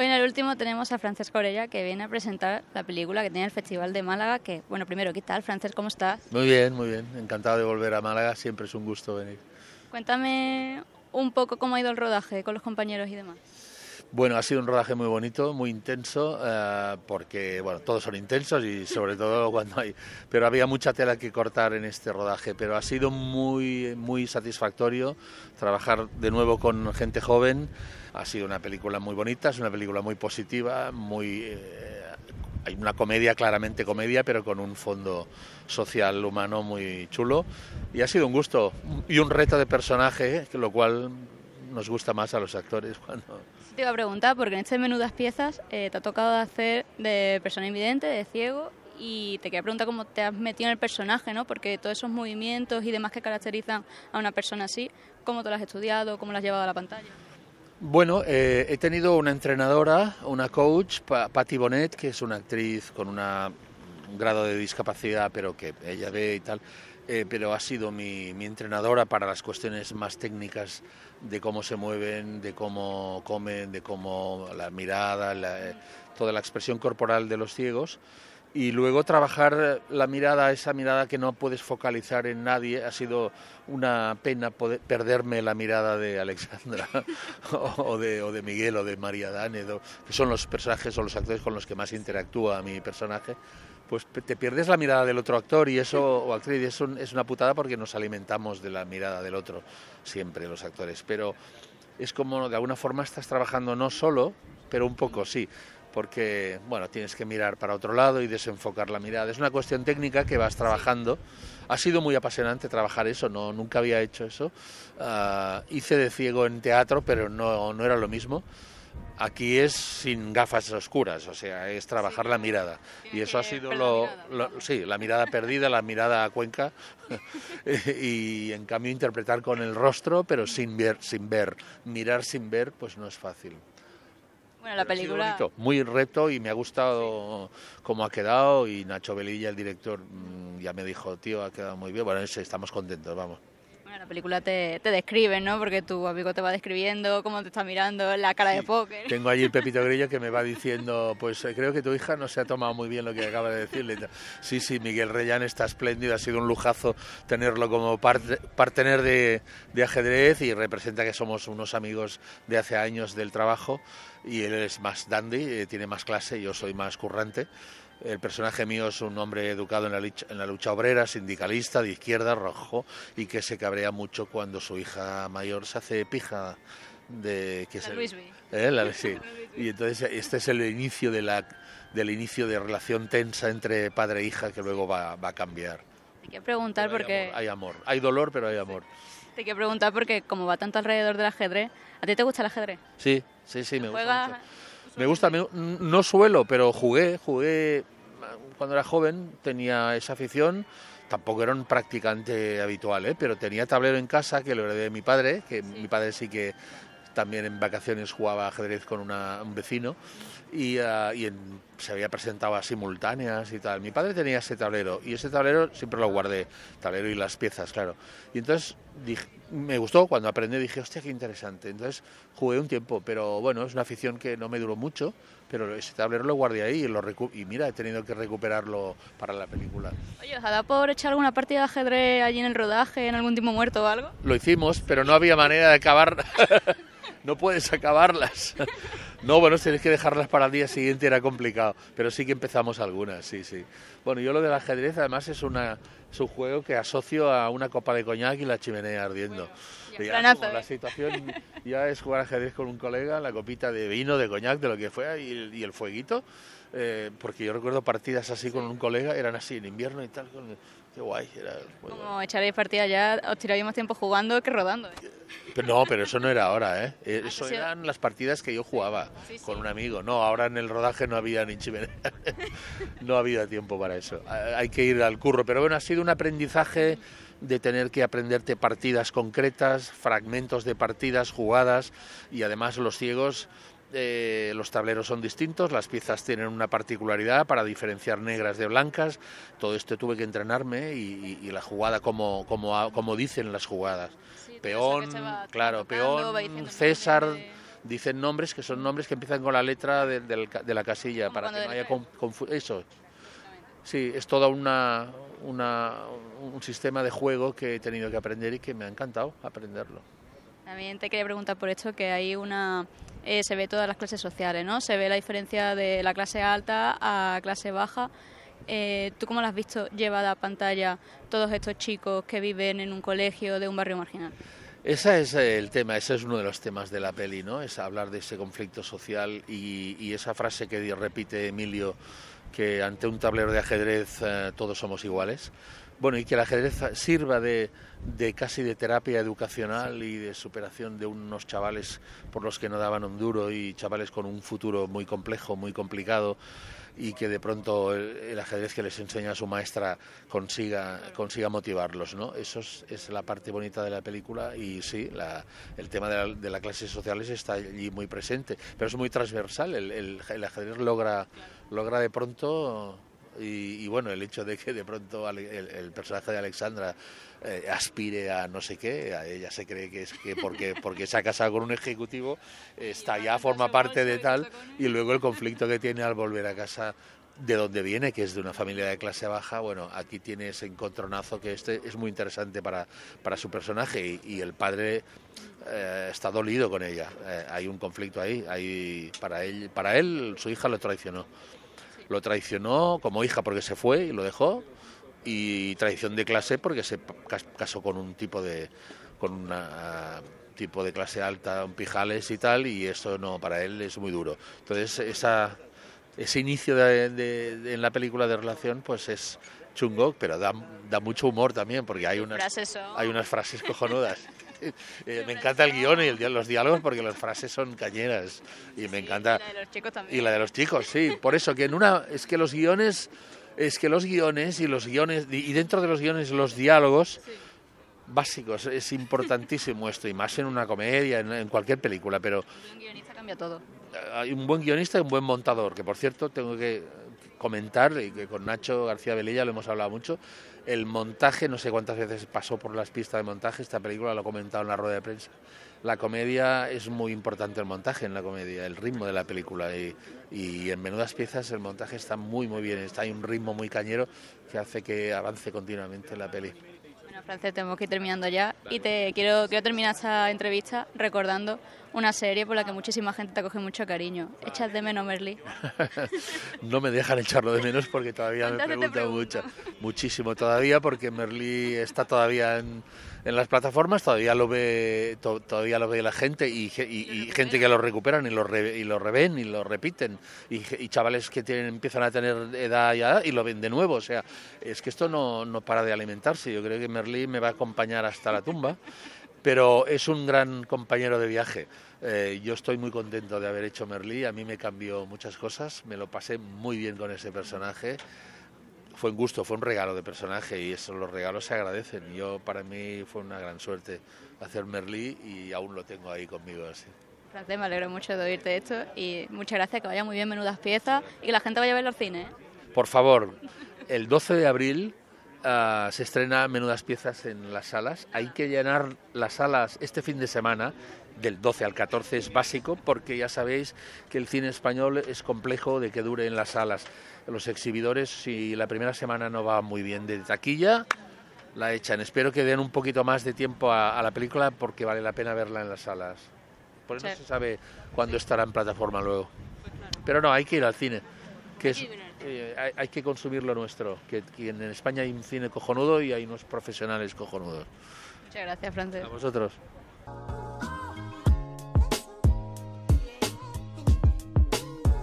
Hoy en el último tenemos a Francesco Orella que viene a presentar la película que tiene el Festival de Málaga. Que, bueno, primero, ¿qué tal, Francés? ¿Cómo estás? Muy bien, muy bien. Encantado de volver a Málaga. Siempre es un gusto venir. Cuéntame un poco cómo ha ido el rodaje con los compañeros y demás. Bueno, ha sido un rodaje muy bonito, muy intenso, eh, porque bueno, todos son intensos y sobre todo cuando hay, pero había mucha tela que cortar en este rodaje, pero ha sido muy muy satisfactorio trabajar de nuevo con gente joven. Ha sido una película muy bonita, es una película muy positiva, muy eh, hay una comedia, claramente comedia, pero con un fondo social humano muy chulo y ha sido un gusto y un reto de personaje, lo cual nos gusta más a los actores cuando te iba a preguntar, porque en este Menudas Piezas eh, te ha tocado hacer de persona invidente, de ciego, y te quería preguntar cómo te has metido en el personaje, ¿no? Porque todos esos movimientos y demás que caracterizan a una persona así, ¿cómo te lo has estudiado? ¿Cómo lo has llevado a la pantalla? Bueno, eh, he tenido una entrenadora, una coach, Patti Bonet, que es una actriz con una, un grado de discapacidad, pero que ella ve y tal eh, pero ha sido mi, entrenadora para las cuestiones más técnicas de cómo se mueven, de cómo comen, de cómo la mirada, eh, toda la expresión corporal de los ciegos. Y luego trabajar la mirada, esa mirada que no puedes focalizar en nadie, ha sido una pena poder perderme la mirada de Alexandra o, de, o de Miguel o de María Dánedo, que son los personajes o los actores con los que más interactúa mi personaje pues te pierdes la mirada del otro actor y eso, o actriz, eso es una putada porque nos alimentamos de la mirada del otro, siempre los actores. Pero es como de alguna forma estás trabajando no solo, pero un poco sí, porque bueno, tienes que mirar para otro lado y desenfocar la mirada. Es una cuestión técnica que vas trabajando. Ha sido muy apasionante trabajar eso, no, nunca había hecho eso. Ah, hice de ciego en teatro, pero no, no era lo mismo. Aquí es sin gafas oscuras, o sea, es trabajar la mirada. Y eso ha sido lo, sí, la mirada perdida, la mirada a Cuenca, y en cambio interpretar con el rostro, pero sin ver, sin ver, mirar sin ver, pues no es fácil. Bueno, la película. muy reto y me ha gustado cómo ha quedado. Y Nacho Velilla, el director, mm, ya me dijo, tío, ha quedado muy bien. Bueno, estamos contentos, vamos la película te, te describe, ¿no? Porque tu amigo te va describiendo cómo te está mirando, la cara de póker. Tengo allí el Pepito Grillo que me va diciendo, pues eh, creo que tu hija no se ha tomado muy bien lo que acaba de decirle. Sí, sí, Miguel Reyán está espléndido, ha sido un lujazo tenerlo como partener de, de ajedrez y representa que somos unos amigos de hace años del trabajo y él es más dandy, eh, tiene más clase, yo soy más currante. El personaje mío es un hombre educado en la, lucha, en la lucha obrera, sindicalista, de izquierda, rojo, y que se cabrea mucho cuando su hija mayor se hace pija de que se Luis ¿Eh? sí. y entonces este es el inicio de la del inicio de relación tensa entre padre e hija que luego va, va a cambiar. Hay que preguntar porque hay amor, hay dolor, pero hay amor. Te quiero preguntar porque como va tanto alrededor del ajedrez, ¿a ti te gusta el ajedrez? Sí, sí, sí, me gusta Me gusta, no suelo, pero jugué, jugué cuando era joven, tenía esa afición. Tampoco era un practicante habitual, ¿eh? pero tenía tablero en casa que lo heredé de mi padre, que mi padre sí que también en vacaciones jugaba ajedrez con un vecino y, ah, se había presentado a simultáneas y tal. Mi padre tenía ese tablero y ese tablero siempre lo guardé, tablero y las piezas, claro. Y entonces dije, me gustó, cuando aprendí dije, hostia, qué interesante. Entonces jugué un tiempo, pero bueno, es una afición que no me duró mucho, pero ese tablero lo guardé ahí y, lo y mira, he tenido que recuperarlo para la película. Oye, ¿os ha dado por echar alguna partida de ajedrez allí en el rodaje, en algún tipo muerto o algo? Lo hicimos, pero no había manera de acabar no puedes acabarlas. No, bueno, tienes que dejarlas para el día siguiente, era complicado, pero sí que empezamos algunas, sí, sí. Bueno, yo lo del ajedrez además es, una, es un juego que asocio a una copa de coñac y la chimenea ardiendo. la ¿eh? situación ya es jugar ajedrez con un colega, la copita de vino, de coñac, de lo que fue, y el, fueguito, eh, porque yo recuerdo partidas así con un colega, eran así en invierno y tal, qué guay. Era, Como echaréis partida ya, os tiráis más tiempo jugando que rodando. ¿eh? Pero no, pero eso no era ahora, ¿eh? ah, eso eran las partidas que yo jugaba con un amigo. No, ahora en el rodaje no había ni chimenea. no había tiempo para eso. Hay que ir al curro. Pero bueno, ha sido un aprendizaje de tener que aprenderte partidas concretas, fragmentos de partidas, jugadas y además los ciegos eh, los tableros son distintos, las piezas tienen una particularidad para diferenciar negras de blancas. Todo esto tuve que entrenarme y, la jugada como, como, como dicen las jugadas. peón, claro, peón, César, dicen nombres que son nombres que empiezan con la letra de, de la casilla para que no haya confusión. Eso. Sí, es todo una, una, un sistema de juego que he tenido que aprender y que me ha encantado aprenderlo. También te quería preguntar por esto que hay una eh, se ve todas las clases sociales, ¿no? Se ve la diferencia de la clase alta a clase baja. Eh, ¿Tú cómo lo has visto llevada a pantalla todos estos chicos que viven en un colegio de un barrio marginal? Ese es el tema, ese es uno de los temas de la peli, ¿no? Es hablar de ese conflicto social y, esa frase que repite Emilio, que ante un tablero de ajedrez eh, todos somos iguales. Bueno, y que el ajedrez sirva de, de casi de terapia educacional y de superación de unos chavales por los que no daban un duro y chavales con un futuro muy complejo, muy complicado y que de pronto el, ajedrez que les enseña su maestra consiga, consiga motivarlos. ¿no? Eso es, la parte bonita de la película y sí, el tema de, las clases sociales está allí muy presente, pero es muy transversal. El, el, ajedrez logra, logra de pronto y, bueno, el hecho de que de pronto el, personaje de Alexandra eh, aspire a no sé qué, a ella se cree que es que porque, porque se ha casado con un ejecutivo, está ya, forma parte de tal, y luego el conflicto que tiene al volver a casa de donde viene, que es de una familia de clase baja, bueno, aquí tiene ese encontronazo que este es muy interesante para, para su personaje y, el padre eh, está dolido con ella. Eh, hay un conflicto ahí, hay, para, él, para él su hija lo traicionó lo traicionó como hija porque se fue y lo dejó y traición de clase porque se casó con un tipo de con una tipo de clase alta, un pijales y tal y eso no para él es muy duro. Entonces esa ese inicio de, en la película de relación pues es chungo, pero da, da mucho humor también porque hay unas hay unas frases cojonudas. Eh, me encanta el guion y los diálogos porque las frases son cañeras y me encanta. Y la de los chicos también. Y la de los chicos, sí. Por eso que en una es que los guiones es que los guiones y los guiones y dentro de los guiones los diálogos básicos es importantísimo esto y más en una comedia en, cualquier película pero un guionista cambia todo hay un buen guionista y un buen montador que por cierto tengo que comentar y que con Nacho García Velilla lo hemos hablado mucho el montaje, no sé cuántas veces pasó por las pistas de montaje, esta película lo he comentado en la rueda de prensa. La comedia es muy importante el montaje en la comedia, el ritmo de la película y, y en menudas piezas el montaje está muy muy bien, está hay un ritmo muy cañero que hace que avance continuamente la peli. Bueno, Frances, tenemos que ir terminando ya y te quiero, quiero terminar esta entrevista recordando una serie por la que muchísima gente te coge mucho cariño. ¿Echas de menos Merly? no me dejan echarlo de menos porque todavía me preguntan mucho, muchísimo todavía porque Merly está todavía en, en las plataformas, todavía lo ve todavía lo ve la gente y, gente que lo recuperan y lo, y lo reven y lo repiten y, chavales que tienen, empiezan a tener edad ya y lo ven de nuevo. O sea, es que esto no, no para de alimentarse. Yo creo que Merly me va a acompañar hasta la tumba pero es un gran compañero de viaje. Eh, yo estoy muy contento de haber hecho Merlí, a mí me cambió muchas cosas, me lo pasé muy bien con ese personaje. Fue un gusto, fue un regalo de personaje y eso, los regalos se agradecen. Yo para mí fue una gran suerte hacer Merlí y aún lo tengo ahí conmigo así. Gracias, me alegro mucho de oírte esto y muchas gracias, que vaya muy bien menudas piezas y que la gente vaya a ver los cines. ¿eh? Por favor, el 12 de abril Ah, se estrena menudas piezas en las salas. Hay que llenar las salas este fin de semana, del 12 al 14 es básico, porque ya sabéis que el cine español es complejo de que dure en las salas. Los exhibidores, si la primera semana no va muy bien de taquilla, la echan. Espero que den un poquito más de tiempo a, la película porque vale la pena verla en las salas. Por eso se sabe cuándo estará en plataforma luego. Pero no, hay que ir al cine, que es eh, hay, que consumir lo nuestro, que, en España hay un cine cojonudo y hay unos profesionales cojonudos. Muchas gracias, Frances. A vosotros.